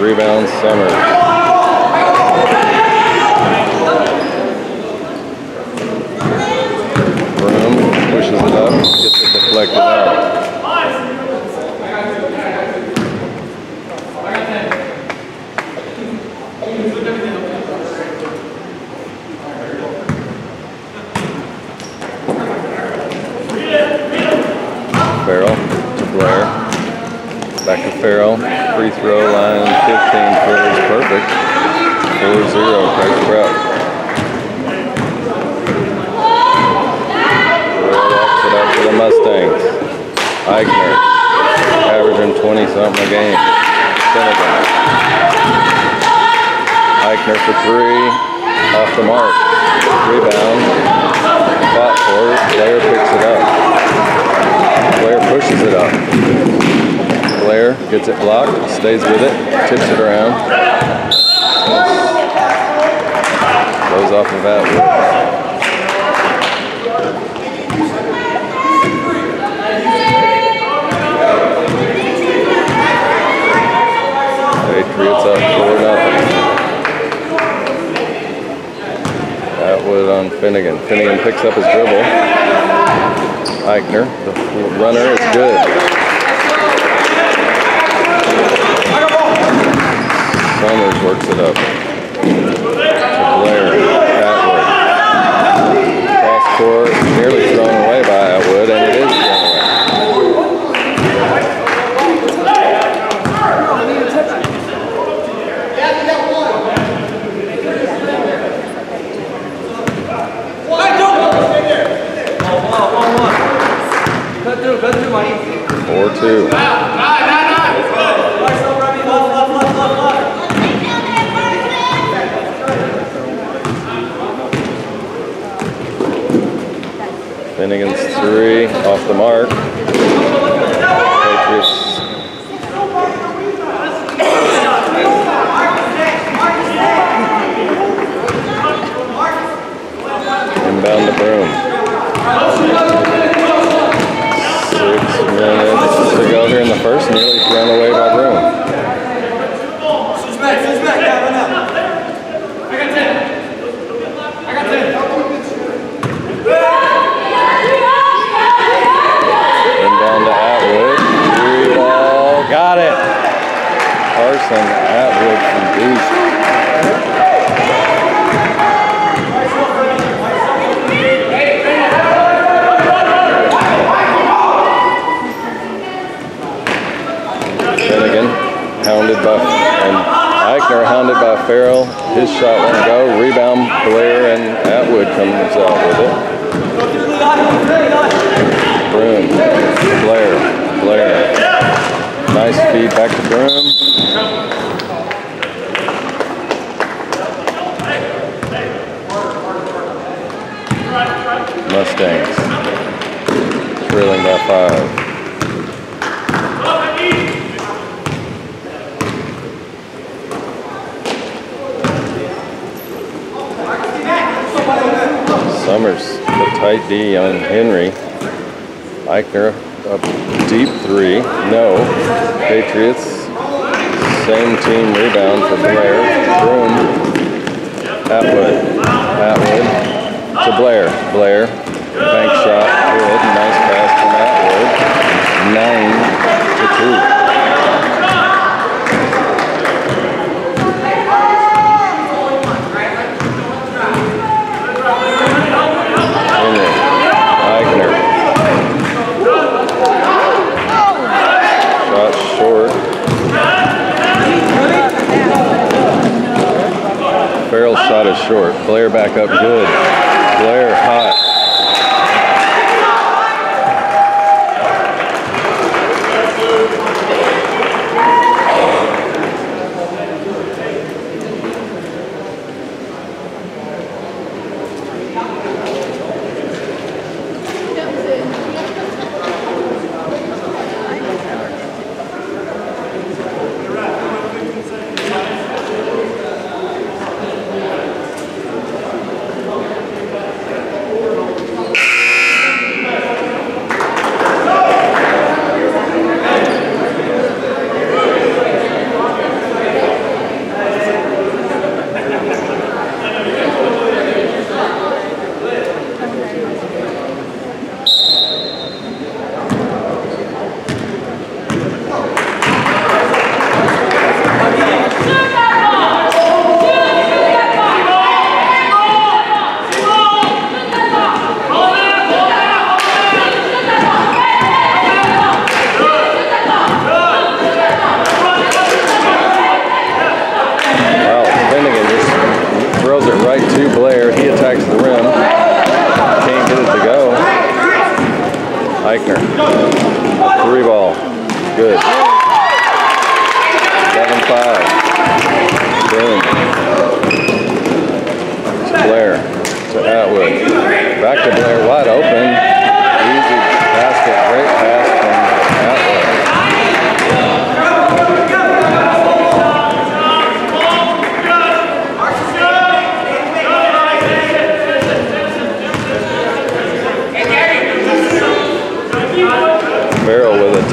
Rebound Summers. pushes it up, gets it deflected out. Ferrell to Blair, back to Ferrell. Free throw line 15 footers perfect. 4-0 Craig Prep. up to the Mustangs. Eichner averaging 20 something a game. Finnegan. Eichner for three. Off the mark. Rebound. Fought for it. Blair picks it up. Blair pushes it up. Gets it blocked, stays with it, tips it around. Goes off of that. Patriots up 4 nothing. Atwood on Finnegan. Finnegan picks up his dribble. Eichner, the runner is good. Summers works it up. To Blair, Atwood. Cross court, nearly thrown away by Atwood, and it is thrown away. Cut through, cut through, Money. Four two. Finnegan's three off the mark. Patriots. Inbound the Broome. Six minutes to go here in the first, nearly thrown away by Broome. Hounded by Ferrell. His shot won't go. Rebound Blair and Atwood comes out with it. Broome. Blair. Blair. Nice feed back to Broome. Mustangs. Trailing by five. Summers, the tight D on Henry. Eichner, a deep three. No. Patriots, same team rebound for Blair. Broome. Atwood. Atwood to Blair. Blair. Bank shot. Good. Nice pass from Atwood. Nine to two. Henry. Eichner. Shot short. Ferrell's shot is short. Blair back up good. Blair hot.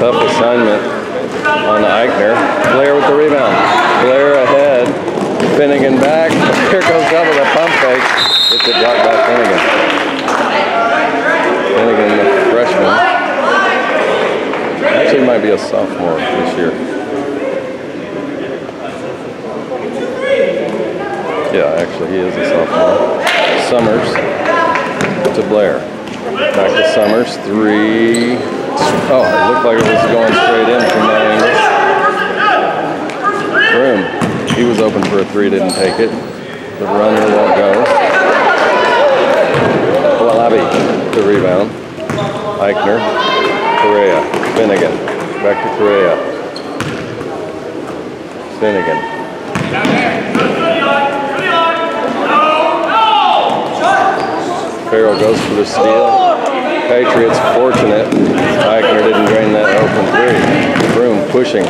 Tough assignment on Eichner. Blair with the rebound. Blair ahead. Finnegan back. Here goes double the pump fake. It's a blocked by Finnegan. Finnegan, the freshman. Actually might be a sophomore this year. Yeah, actually he is a sophomore. Summers to Blair. Back to Summers. Three. Oh, it looked like it was going straight in from that angle. Broome. He was open for a three, didn't take it. The runner won't go. Walabi, the rebound. Eichner. Correa. Finnegan. Back to Correa. Finnegan. Ferrell goes for the steal. Patriots fortunate. Eichner didn't drain that open three. Broome pushing.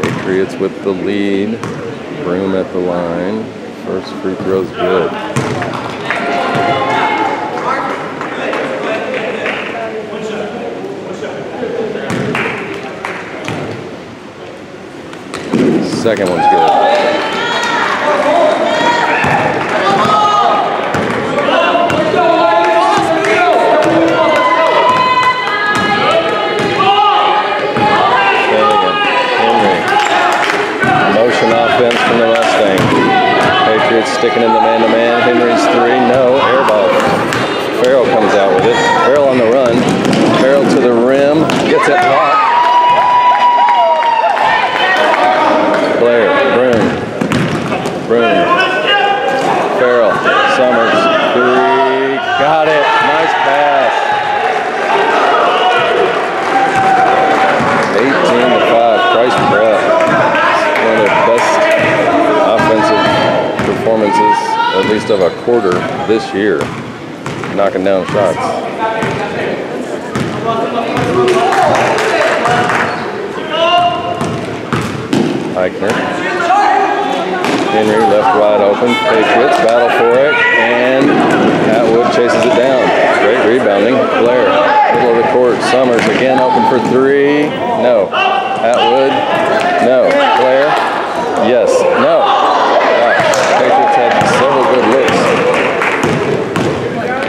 Patriots with the lead. Broome at the line. First free throw's good. Second one's good. Motion offense from the Mustang. Patriots sticking in the man-to-man. Henry's three, no, air ball. Ferrell comes out with it. Ferrell on the run. Ferrell to the rim, gets it blocked. Blair, Broome, Broome, Ferrell, Summers, three, got it, nice pass. 18 to 5, Price Prep. One of the best offensive performances, of a quarter this year, knocking down shots. Eichner. Henry left wide open. Patriots battle for it, and Atwood chases it down. Great rebounding. Blair, middle of the court. Summers again open for three. No. Atwood. No. Blair. Yes. No. Wow. Patriots had several good looks.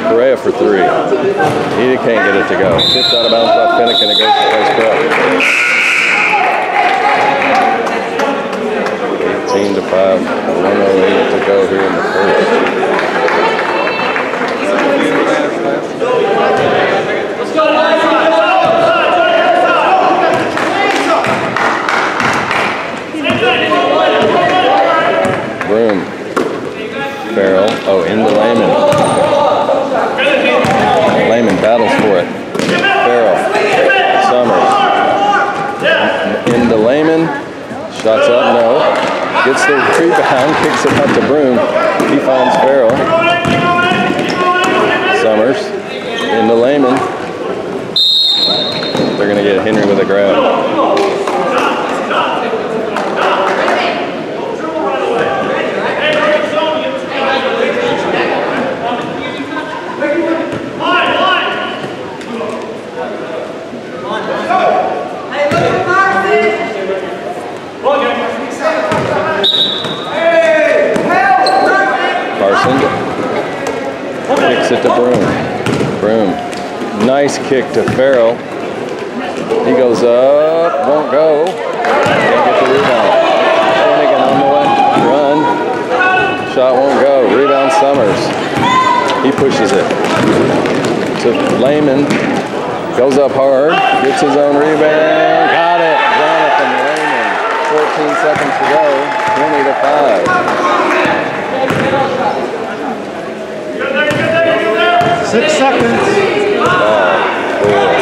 Correa for three. He can't get it to go. Tipped out of bounds by Finnegan. It goes to Price Prep. 18 to 5, 108 to go here in the first. Broome. Ferrell. Oh, into Layman. Layman battles for it. Ferrell. Summers. the Layman, Shots up, no. Gets the rebound, kicks it up to Broome. He finds Ferrell. Summers. in the Layman. They're going to get Henry with a grab. Carson kicks it to Broome. Broome. Nice kick to Ferrell. He goes up, won't go. Can't get the rebound. Finnegan on the way. Run. Shot won't go. Rebound Summers. He pushes it to Layman. Goes up hard, gets his own rebound, got it. Jonathan Layman, 14 seconds to go, 20 to 5. Six seconds. Five. Cool.